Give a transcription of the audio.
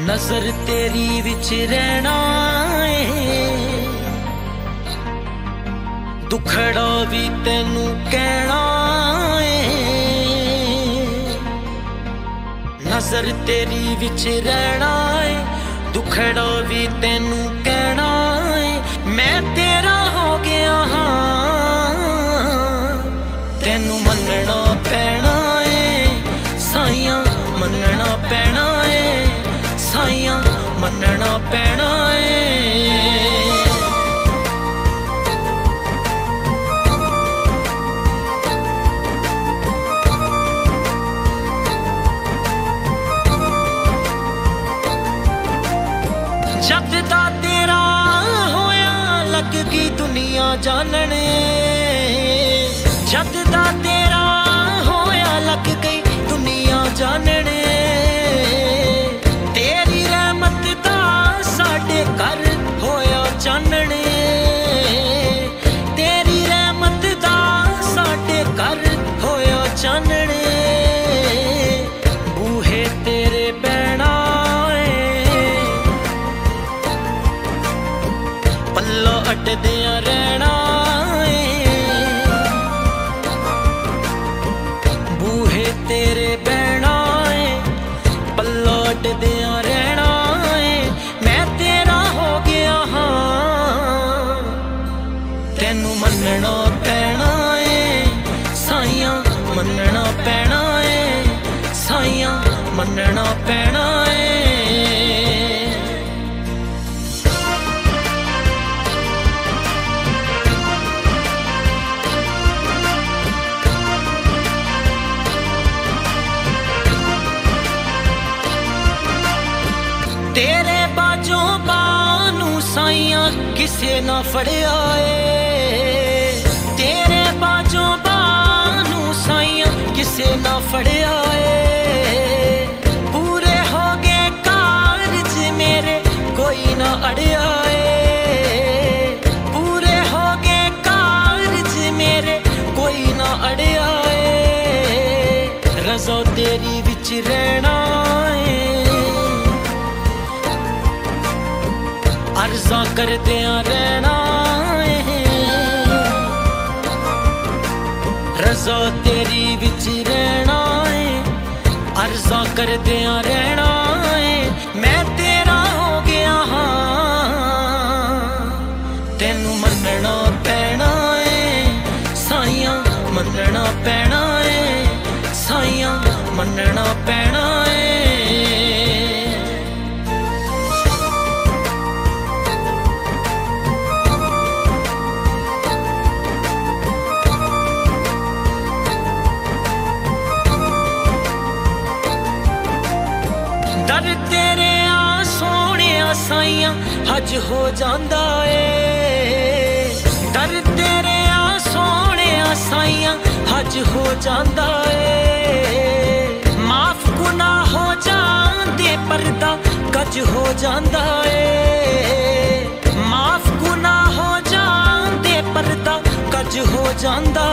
ਨਜ਼ਰ ਤੇਰੀ ਵਿੱਚ ਰਹਿਣਾ ਏ। ਦੁਖੜਾ ਵੀ ਤੈਨੂੰ ਕਹਿਣਾ ਏ। ਨਜ਼ਰ ਤੇਰੀ ਵਿੱਚ ਰਹਿਣਾ ਏ। ਦੁਖੜਾ ਵੀ ਤੈਨੂੰ ਕਹਿਣਾ ਏ। ਮੈਂ ਤੇਰਾ ਹੋ ਗਿਆ ਹਾਂ। ਤੈਨੂੰ ਮੰਨਣਾ ਪੈਣਾ ਏ। ਸਾਈਆਂ ਮੰਨਣਾ ਪੈਣਾ ਮੰਨਣਾ ਪੈਣਾ ਏ। ਜਦ ਦਾ ਤੇਰਾ ਹੋਇਆ ਲੱਗ ਗਈ ਦੁਨੀਆ ਜਾਣਣੇ ਜਦ ਦਾ ਤੇਰਾ ਹੋਇਆ ਲੱਗ ਗਈ ਦੁਨੀਆ ਜਾਣਣੇ ਅੱਡਦਿਆਂ ਰਹਿਣਾ ਏ। ਬੂਹੇ ਤੇਰੇ ਬਹਿਣਾ ਏ, ਪੱਲੋ ਅੱਡਦਿਆਂ ਰਹਿਣਾ ਏ। ਮੈਂ ਤੇਰਾ ਹੋ ਗਿਆ ਹਾਂ। ਤੈਨੂੰ ਮੰਨਣਾ ਪੈਣਾ ਏ, ਸਾਈਆਂ ਮੰਨਣਾ ਪੈਣਾ ਏ, ਸਾਈਆਂ ਮੰਨਣਾ ਪੈਣਾ ਏ। ਕਿਸੇ ਨਾ ਫੜਿਆ ਏ। ਤੇਰੇ ਬਾਝੋਂ ਬਾਨੂੰ ਸਾਈਆਂ ਕਿਸੇ ਨਾ ਫੜਿਆ ਏ। ਪੂਰੇ ਹੋ ਗਏ ਕਾਰਜ ਮੇਰੇ ਕੋਈ ਨਾ ਅੜਿਆ ਏ। ਪੂਰੇ ਹੋ ਗਏ ਕਾਰਜ ਮੇਰੇ ਕੋਈ ਨਾ ਅੜਿਆ ਏ। ਰਜ਼ਾ ਤੇਰੀ ਵਿੱਚ ਰਹਿਣਾ ਅਰਜ਼ਾ ਕਰਦਿਆਂ ਰਹਿਣਾ ਏ। ਰਜ਼ਾ ਤੇਰੀ ਵਿੱਚ ਰਹਿਣਾ ਏ। ਅਰਜ਼ਾ ਕਰਦਿਆਂ ਰਹਿਣਾ ਏ। ਮੈਂ ਤੇਰਾ ਹੋ ਗਿਆ ਹਾਂ। ਤੈਨੂੰ ਮੰਨਣਾ ਪੈਣਾ ਏ। ਸਾਈਆਂ ਮੰਨਣਾ ਪੈਣਾ ਏ। ਸਾਈਆਂ ਮੰਨਣਾ ਪੈਣਾ ਸਾਈਆਂ ਹਜ ਹੋ ਜਾਂਦਾ ਏ। ਦਰ ਤੇਰੇ ਆ ਸੋਹਣਿਆ ਸਾਈਆਂ ਹਜ ਹੋ ਜਾਂਦਾ ਏ। ਮਾਫ ਗੁਨਾਹ ਹੋ ਜਾਂਦੇ ਪਰਦਾ ਕੱਜ ਹੋ ਜਾਂਦਾ ਏ। ਮਾਫ ਗੁਨਾਹ ਹੋ ਜਾਂਦੇ ਪਰਦਾ ਗੱਜ ਹੋ ਜਾਂਦਾ